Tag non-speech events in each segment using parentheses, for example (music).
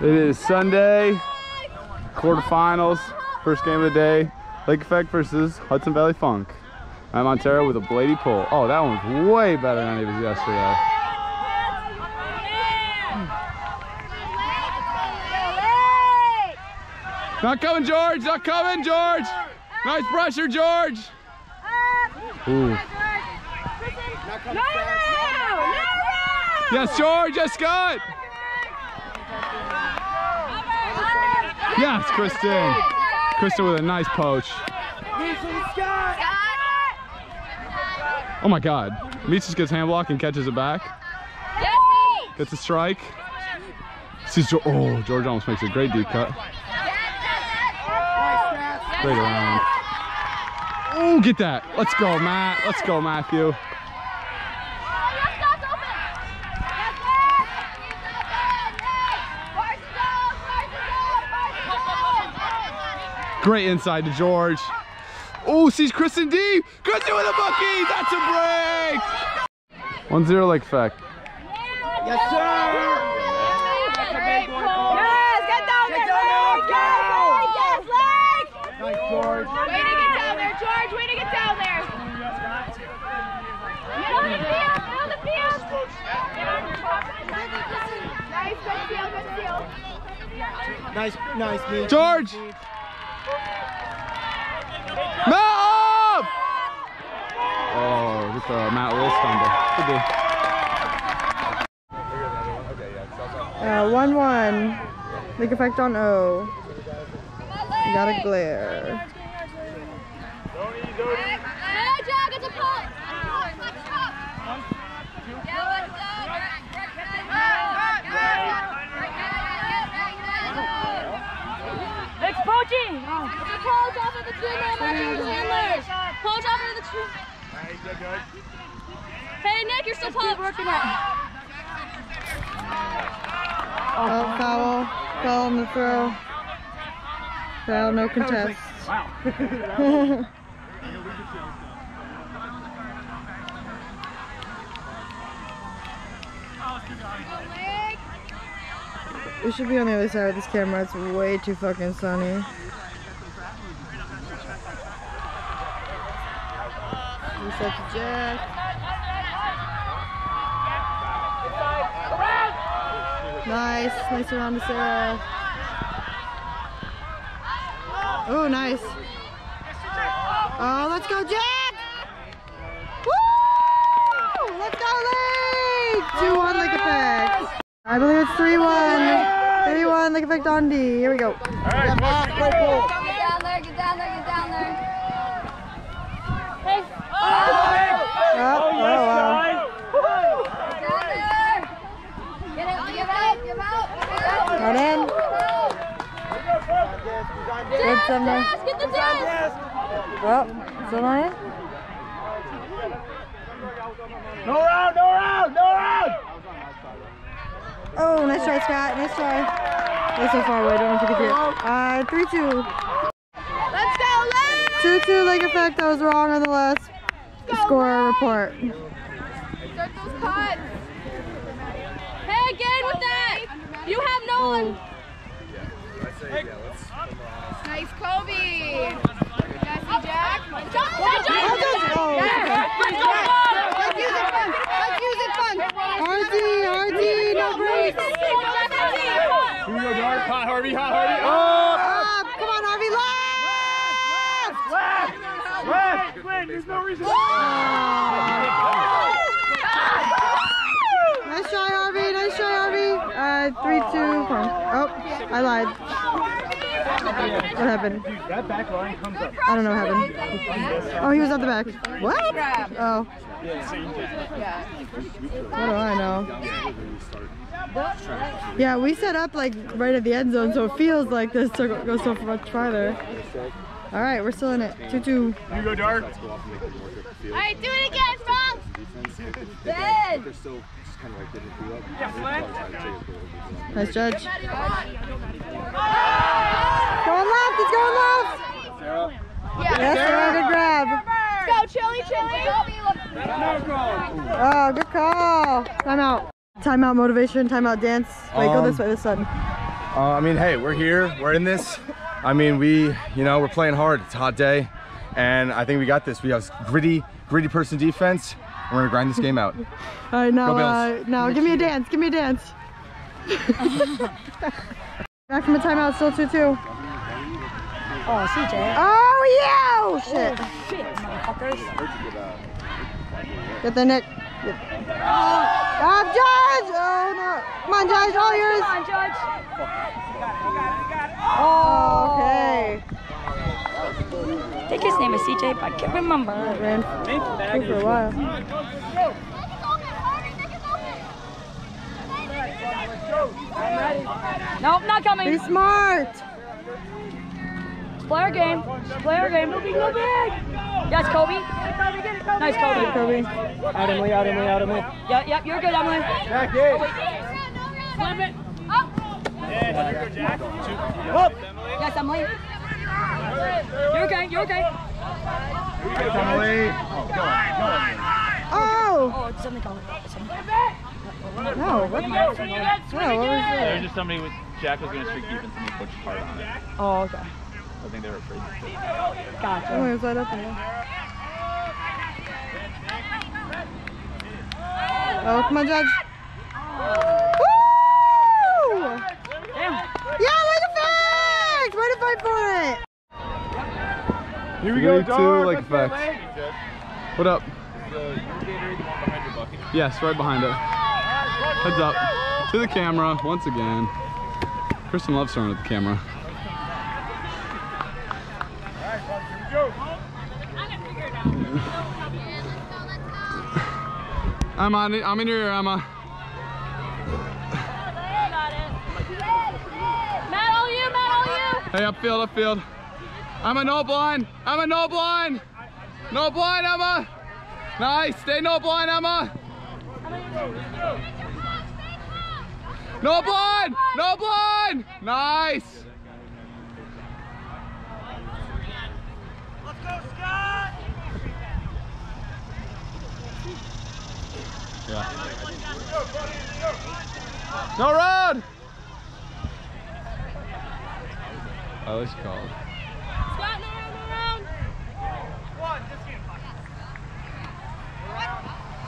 It is Sunday, quarterfinals, first game of the day. Lake Effect versus Hudson Valley Funk. I'm Montero with a Blady pull. Oh, that one's way better than it was yesterday. Not coming, George. Not coming, George. Nice pressure, George. Ooh. Yes, George. Yes, Scott. Yes, Kristen. Kristen with a nice poach. Oh my God. Just gets hand block and catches it back. Gets a strike. Sees George. Oh, George almost makes a great deep cut. Great. Oh, get that. Let's go, Matt. Let's go, Matthew. Great inside to George. Oh, sees Kristen D. Kristen with a bucky. That's a break. 1-0 Lake Effect. Yes, sir! Yes, get down there, Lake! Yes, Lake! Nice, George. Way to get down there, George! Way to get down there! Get on the field! Get on the field! Nice, good steal, good steal. Nice, nice, Meech. George! Matt! Oh, just a Matt Will stumble. Could be. Uh, 1 1. Lake effect on O. Got a glare. Hey, Jack, it's a pull! It's poaching! It's a off of the tree, man, watching the handlers! Poach off of the tree. Hey, Nick, you're still poach. working it. Oh, foul. Foul on the throw. Foul, no contest. Wow. (laughs) we should be on the other side of this camera. It's way too fucking sunny. Reset to Jack. Nice, nice around to Sarah. Oh, nice. Oh, let's go, Jack! Woo! Let's go, Lake! 2 1 Lake Effect. I believe it's 3 1. 3 1 Lake Effect on D. Here we go. Yeah, Matt, play ball. Get down there, get down there, get down there. Hey, Oh, oh, wow. down there. Get it, give out, give out. Not in. Good, Sumner. Jazz, get the jazz. Oh, still not in? No round, no round, no round! Oh, nice try, Scott. Nice try. That's so far away. Don't know if you can see it. Uh, 3 2. Let's go, Lake. 2 2 Lake Effect. I was wrong on the last score report. Start those cuts. Hey, get in with that. You have no. Nice, Kobe. Jesse Jack. Jump, jump, Oh, jump. oh, Let's use it fun. Let's use it fun. Hardy, Hardy, no breaks. Here we go, Dart. Hot Harvey, hot Harvey. Up. Come on, Harvey. Left. Left! Left! Win, there's no reason. Nice try, Harvey. Nice try, Harvey. Uh, 3 2. Come on. Oh, I lied. What happened? That back line comes up. I don't know what happened. Oh, he was at the back. What? Oh. What do I know? Yeah, we set up like right at the end zone, so it feels like this circle goes so much farther. All right, we're still in it. 2 2. You go, Dart. All right, do it again, Frank. Ben. Nice judge. Going left, it's going left. Yeah, Yes, Sarah, good grab. Let's go, Chili, Chili. Oh, good call. Timeout. Timeout motivation, timeout dance. Wait, go this way, this side. Uh, I mean, hey, we're here. We're in this. I mean, we, you know, we're playing hard. It's a hot day, and I think we got this. We have gritty, gritty person defense. And we're gonna grind this game out. (laughs) All right, now, Go uh, now give me a dance. Give me a dance. (laughs) Back from a timeout, still 2-2. Oh, CJ. Oh, yeah! Oh, shit. Shit, motherfuckers. Get the Nick. Stop, Judge! Oh, no. Come on, Judge, all yours. Come on, Judge. Oh, okay. I think his name is CJ, but I can't remember. Ran through for a while. Nope, not Be coming. smart. It's player game. It's player game. Yes, Kobe. Nice, Kobe. Kobe. Out Emily, out Emily, out Emily. Yep, yep, you're good, Emily. Back in. Flip it. Oh. Up. Yes, Emily. You're okay, you're okay. Emily. Oh! Oh, it's something called. No, what? No, what was There that? was just somebody with Jack was going to streak defense and they pushed hard on it. Oh, okay. I think they were afraid. Gotcha. Oh, it's wide open. Oh, come on, Judge. Woo! Damn. Yeah, Lake Effect! Way to fight for it! Here we go, two Lake Effect. What up? Yes, right behind it. Heads up. To the camera, once again. Kristen loves throwing at the camera. I'm on it. I'm in your ear, Emma. Matt, all you, Matt, all you. Hey, upfield, upfield. I'm a no blind. I'm a no blind. No blind, Emma. Nice. Stay no blind, Emma. No blind. No blind. Nice. Yeah. No road. Oh, it's called. Scott, no round, no round.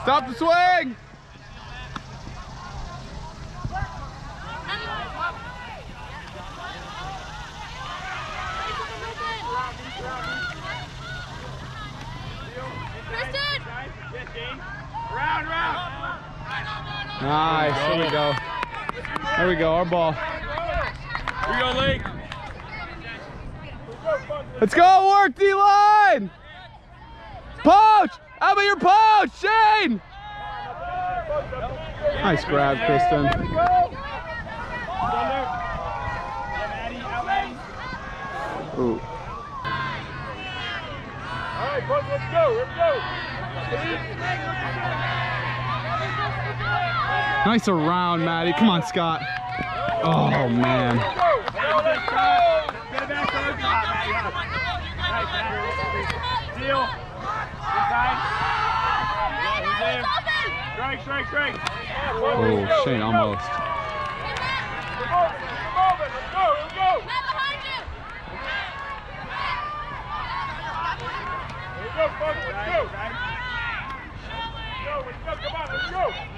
Stop the swing! Round, round. Nice, there we go. There we go, our ball. Here we go, Lake. Let's go, work D-line! Poach! How about your poach, Shane? Nice grab, Kristen. Ooh. All right, Coach, let's go. Let's go. Nice around, Maddie. Come on, Scott. Oh, man. Deal. Inside. Strike, strike, strike. Oh, Shane almost. Keep moving, keep moving. Let's go, let's go. Let's go, folks. Let's go. Let's go, let's go. Come on, let's go.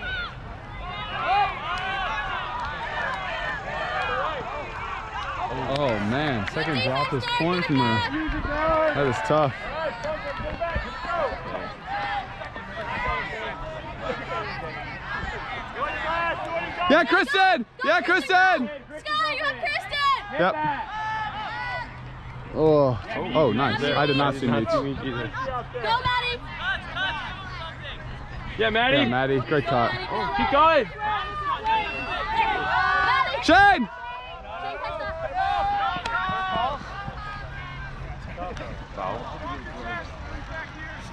Oh, man. Second drop is point from her. That is tough. All right, folks, let's get back. Let's go. Do what you got, do what you got. Yeah, Kristen! Yeah, Kristen! Scott, you have Kristen! Yep. Oh, oh, nice. I did not see Meach. Go, Maddie! Yeah, Maddie. Yeah, Maddie, great cut. Keep going. Maddie!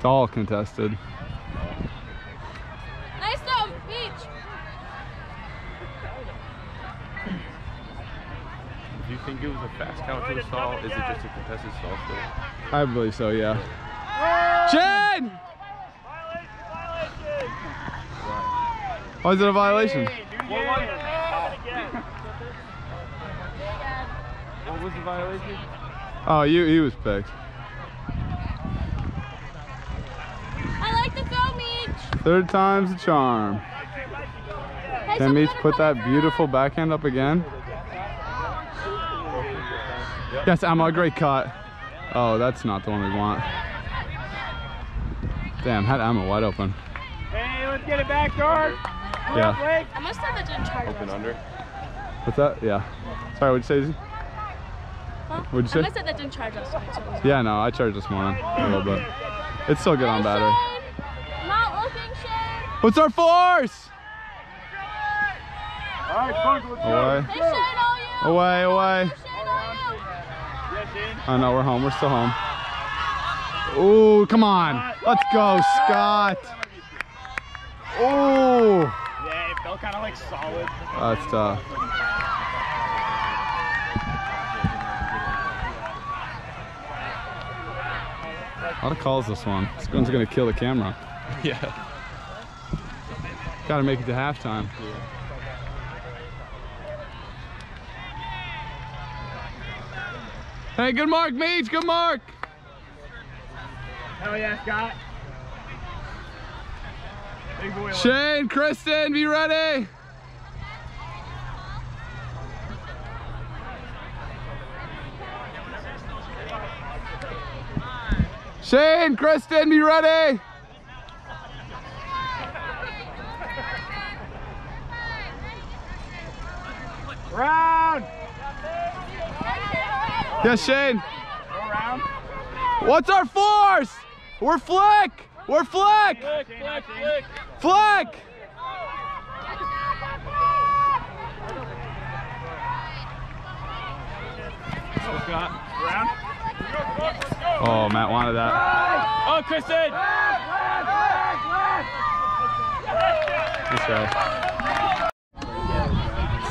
Shane! Stall contested. Nice throw, Beach! Do you think it was a fast count to a stall? Is it just a contested stall still? I believe so, yeah. Shane! Why oh, is it a violation? What was the violation? Oh, you he was picked. I like the film each. Third time's the charm. Hey, Can someone Meach put that for- beautiful backhand up again? Yes, Emma, great cut. Oh, that's not the one we want. Damn, had Emma wide open. Hey, let's get it back, guard. Yeah. I must have a didn't charge Open under. What's that? Yeah. Sorry, what'd you say? Izzy? Huh? What'd you I say? must have that didn't charge us. tonight, so it was Yeah, no, I charged this morning a little bit. It's still good on battery. What's our force? Away, away, away. Oh no, we're home. We're still home. Ooh, come on. Let's go, Scott. Ooh, Yeah, it felt kind of like solid. that's tough. A lot of calls this one. This one's gonna kill the camera. (laughs) Yeah. Gotta make it to halftime. Hey, good mark, Meach, good mark. Hell yeah, Scott. Shane, Kristen, be ready. Shane, Kristen, be ready. Round. Yes, Shane. Go around. What's our force? We're flick. We're flick. Flick, flick, flick. Flick. Oh, Matt wanted that. Oh, Kristen. This guy.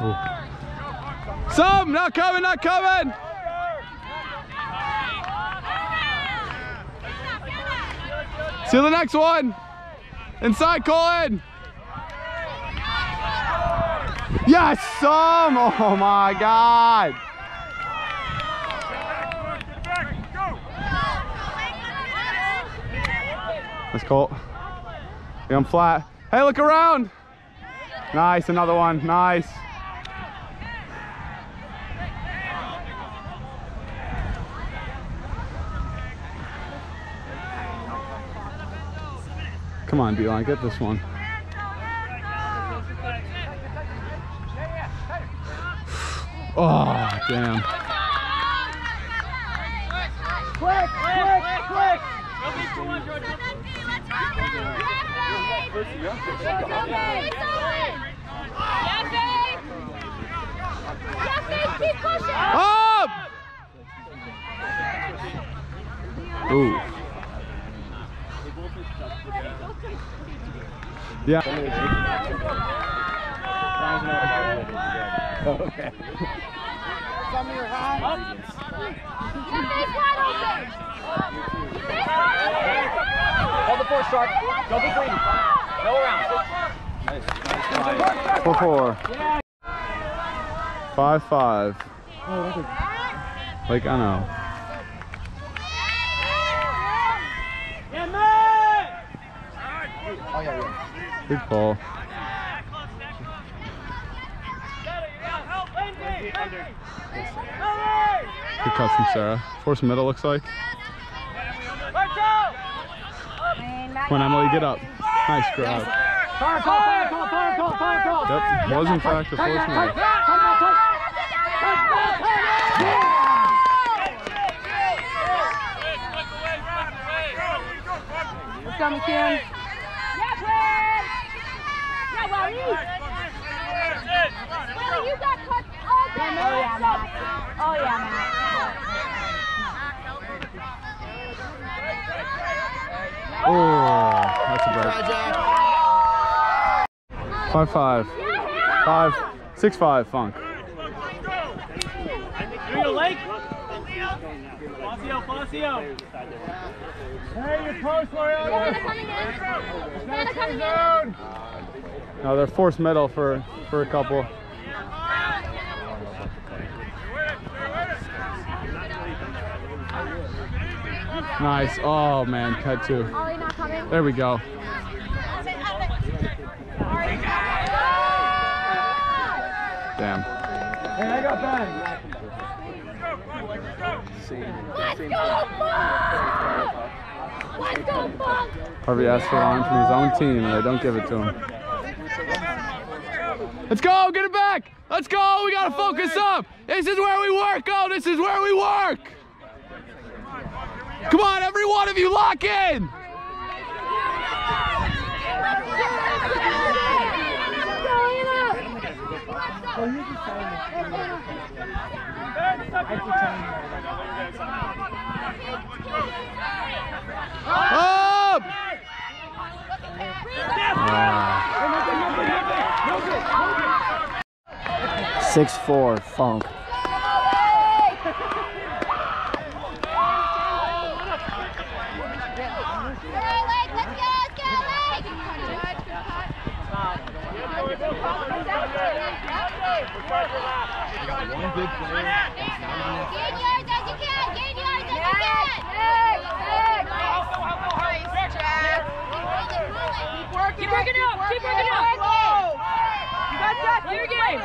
effect. Some, not coming, not coming. See the next one. Inside, Colin. Yes, some. Oh my God. That's Colt. Yeah, I'm flat. Hey, look around. Nice, another one. Nice. Come on, D-line, get this one. (sighs) Oh, damn. Quick, quick, quick. Up! Ooh. Yeah. Hold the four, Shark. Don't be greedy. Go around. Four four. Five five. Like I know. Big ball. Good cut from Sarah. Force middle looks like. Come Emily, get up. Nice grab. Fire call, fire call, fire call, fire call. Yep, was in fact a force middle. Let's go, McKeon. you got cut all day. Oh yeah, Matt. Oh, that's a break. Five five. Five. Six five. Funk. Hey, your post, Loyola. Hannah coming in. Hannah coming in. No, they're forced medal for for a couple. Nice. Oh man, cut two. Ollie not coming. There we go. Damn. Hey, I got bang. Let's go, Let's go, Harvey asked for a line from his own team and they don't give it to him. Let's go, get it back! Let's go, we gotta focus up! This is where we work, oh, this is where we work! Come on, every one of you, lock in! Up! Six four funk. Keep working out! Keep working out! Your game!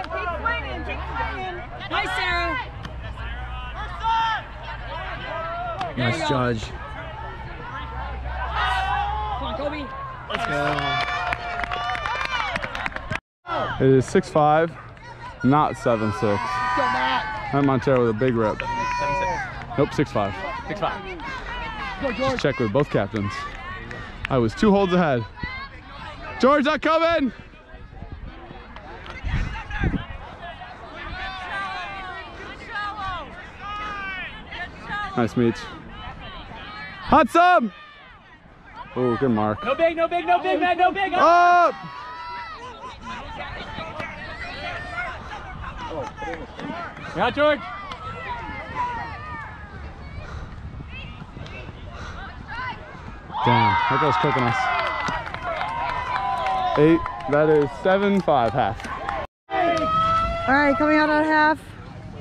Nice, Sarah! Nice judge. Come on, Kobe! It is 6'5", not 7'6". Matt Montero with a big rip. Nope, 6'5". 6'5". Just check with both captains. I was two holds ahead. George, not coming! Nice meets. Hot sub! Oh, good mark. No big, no big, no big, man, no big. Up! Yeah, George. Damn, that goes cooking us. Eight, that is seven, five, half. All right, coming out at half.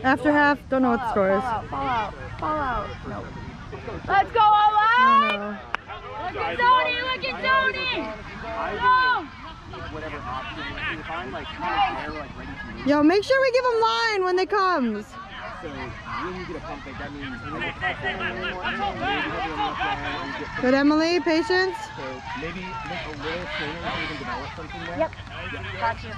After half, don't know what the score is. Fall out, fall out. Let's go, Ola! Look at Tony, look at Tony! Go! Yo, make sure we give them line when they comes. Good, Emily. Patience. Got you.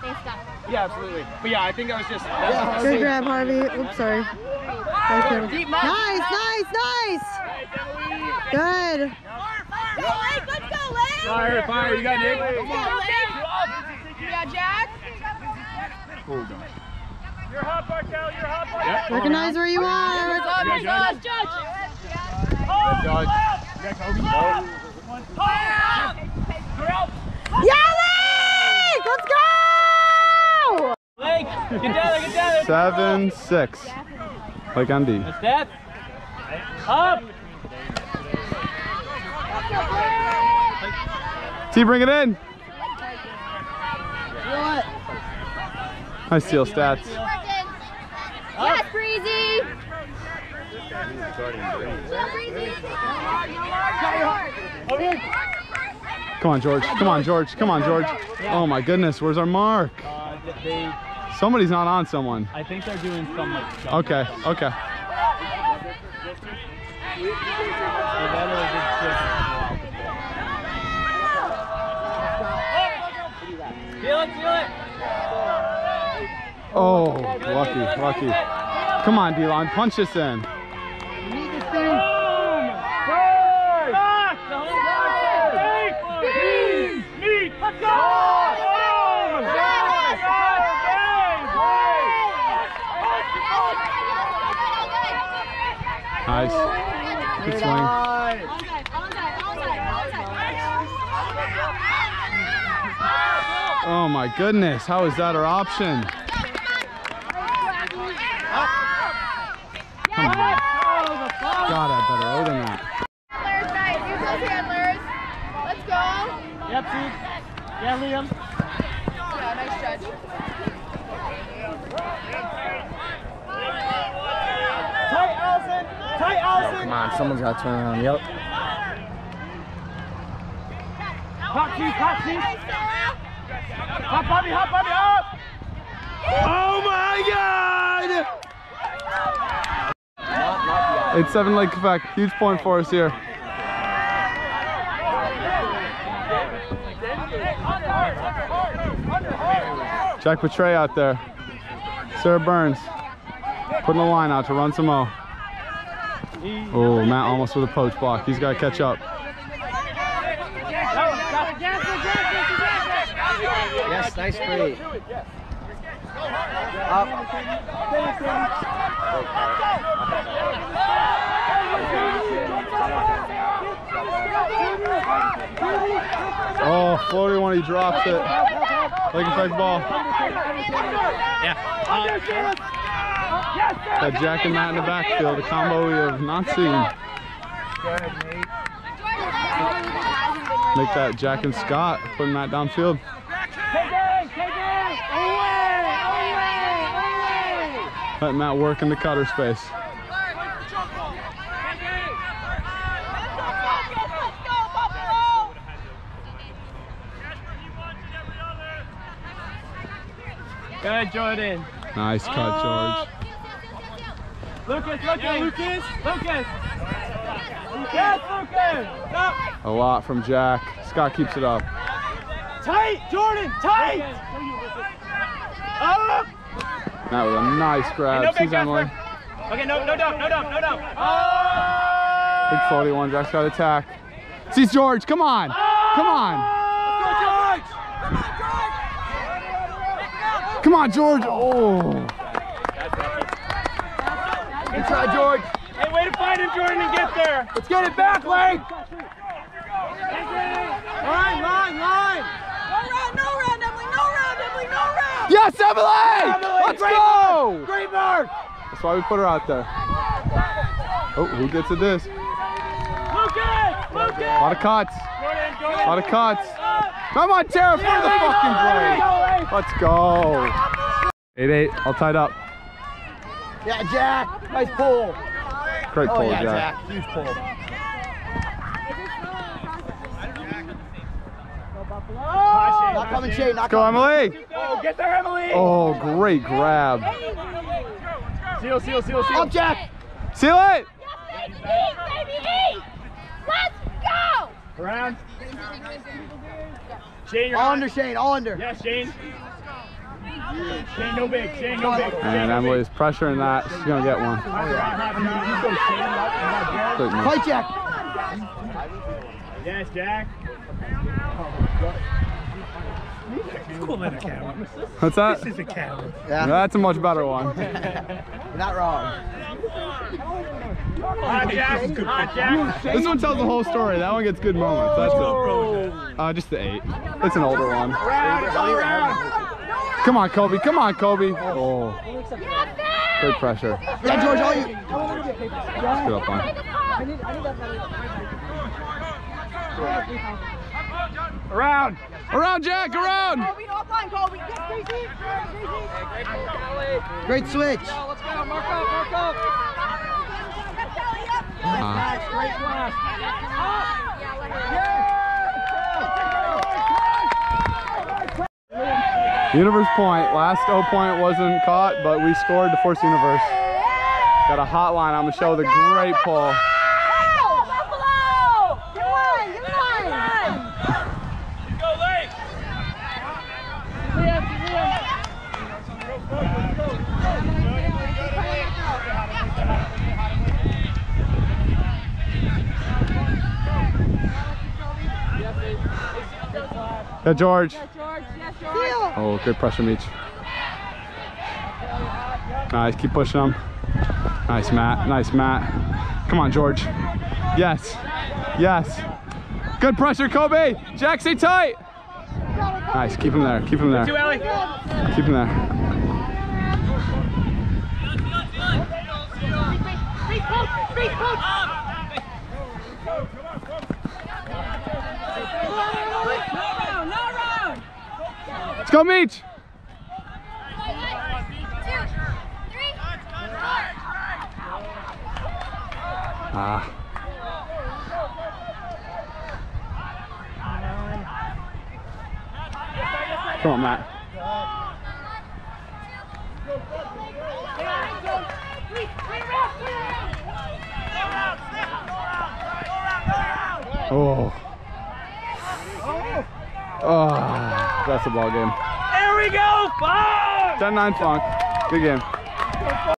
Thanks, Scott. Yeah, absolutely. But yeah, I think I was just. That's Good grab, Harvey. Oops, sorry. Thank. Nice, nice, nice. Good. Let's go, Lane! Fire, fire. You got Nick. You got Jack? You're hot, Bartel. You're hot, Bartel. Recognize where you are. Judge, judge, judge! Judge. Yali! Let's go! Blake, get down there, get down there. Seven, six. Like on D. Step. Up. T, bring it in. I steal stats. Yes, Breezy! Breezy! Come on, George. Come on, George. Come on, George. Oh my goodness, where's our mark? Somebody's not on someone. I think they're doing some like. Okay, okay. They better have been quick. Feel it, feel it. Oh, lucky, lucky. Come on, Delon, punch this in. Nice. Good swing. Oh my goodness, how is that our option? Come on. God, I better owe than that. Handlers, guys, use those handlers. Let's go. Yep, see. Yeah, Liam. Yeah, nice judge. Tight, Allison. Tight, Allison. Oh, come on, someone's got to turn around. Yep. Hot seat, hot seat. Hop, Bobby, hop, Bobby, up. Oh my god! It's seven lake effect. Huge point for us here. Jack Petray out there. Sarah Burns putting the line out to run some more. Oh, Matt almost with a poach block. He's got to catch up. Yes, nice free. Oh, floaty when he drops it. Like a effect ball. Got Jack and Matt in the backfield, a combo we have not seen. Make that Jack and Scott putting that downfield. Let Matt work in the cutter space. Good, Jordan. Nice cut, George. Lucas, Lucas, Lucas, Lucas. Yes, Lucas. Up. A lot from Jack. Scott keeps it up. Tight, Jordan, tight. Up. Matt with a nice grab. no big Sees Emily. Okay, no, no dump, no dump, no dump. Oh! Big floaty one. Jack's got attack. Sees George. Come on. Come on. Come on, George. Oh. Good try, George. Hey, way to find him, Jordan, and get there. Let's get it back, Lane. Line, line, line. No round, no round, Emily, no round, Emily, no round. Yes, Emily! Emily, Let's great go! Great mark. That's why we put her out there. Oh, who gets it this? Lucas, Lucas. A lot of cuts. Jordan, A lot of cuts. Come on, Tara, for the fucking break. Let's go. 8-8, all tied up. Yeah, Jack. Nice pull. Great Oh, pull, yeah, Jack. Jack. Huge pull. Not coming, Shane. Not Let's go, Emily. Oh, get there, Emily. Oh, great grab. Seal, seal, seal, seal. Up, Jack. Seal it. Yes, baby, baby, eat. Let's go. Around. Shane, you're all under, Shane. All under. Yeah, Shane. Shane, no big. Shane, no big. And Emily's pressuring that. She's going to get one. Great move. Fight, Jack. Yes, Jack. What's that? This is a cow. Yeah. That's a much better one. (laughs) You're not wrong. Hot Jack. Hot Jack. This one tells the whole story. That one gets good moments. That's it. Uh, just the eight. It's an older one. Round, it's all around. Come on, Kobe. Come on, Kobe. Oh, good pressure. Yeah, George, all you. Good up line. Around. Around, Jack. Around. Great switch. Uh, Universe point. Last O point wasn't caught, but we scored to force Universe. Got a hotline on the show with a great pull. Go late. Yeah, George. Oh, good pressure, Meach. Nice, keep pushing them. Nice, Matt. Nice, Matt. Come on, George. Yes. Yes. Good pressure, Kobe. Jack, stay tight. Nice. Keep him there. Keep him there. Keep him there. Let's go, Meach. Ah. Come on, Matt. Oh. Oh, that's the ball game. There we go. Fun. 10-9 Funk. Good game.